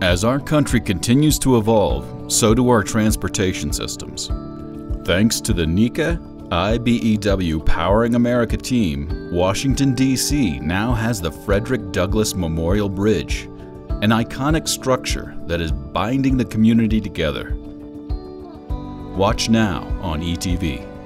As our country continues to evolve, so do our transportation systems. Thanks to the NECA IBEW Powering America team, Washington, D.C. now has the Frederick Douglass Memorial Bridge, an iconic structure that is binding the community together. Watch now on ETV.